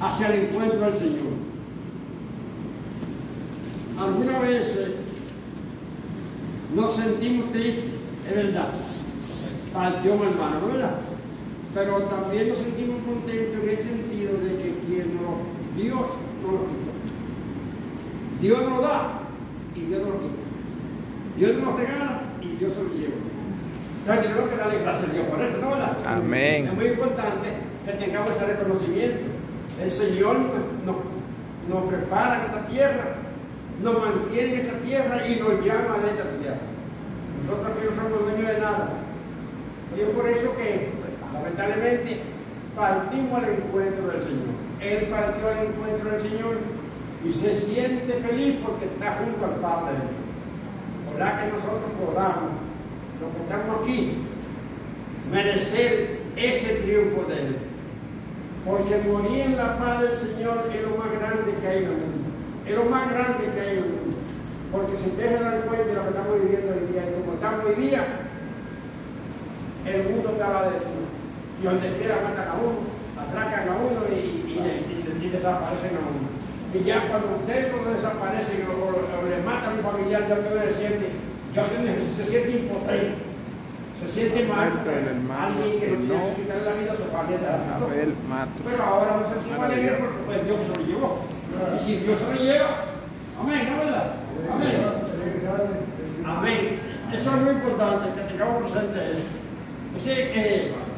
hacia el encuentro del Señor. Algunas veces nos sentimos tristes, es verdad. Partió mi hermano, ¿no verdad? Pero también nos sentimos contentos en el sentido de que quien nos, Dios nos lo quitó. Dios nos da y Dios nos lo quita. Dios nos regala y Dios se lo lleva. Entonces tenemos que darle gracias a Dios por eso, ¿no verdad? Amén. Es muy importante que tengamos ese reconocimiento. El Señor nos, nos prepara en esta tierra, nos mantiene en esta tierra y nos llama de esta tierra. Nosotros no somos dueños de nada. Y es por eso que, lamentablemente, partimos al encuentro del Señor. Él partió al encuentro del Señor y se siente feliz porque está junto al Padre de Dios. Ojalá que nosotros podamos, los que estamos aquí, merecer ese triunfo de Él. Porque morir en la paz del Señor es lo más grande que hay en el mundo. Es lo más grande que hay en el mundo. Porque si ustedes se dan cuenta de lo que estamos viviendo hoy día, y como estamos hoy día, el mundo estaba de Y donde quiera matan a uno, atracan a uno y, y, y- y desaparecen a uno. Y ya cuando ustedes no desaparecen o, o- les matan a un familiar, ya usted se siente, ya se siente impotente. Se siente mal. Alguien que no tiene que quitarle la vida a su familia. Pero ahora nos sentimos alegres porque pues, Dios se lo llevó. Y si Dios se lo lleva, amén, ¿no verdad? Amén. Amén. Eso es muy importante, que tengamos presente eso. Así que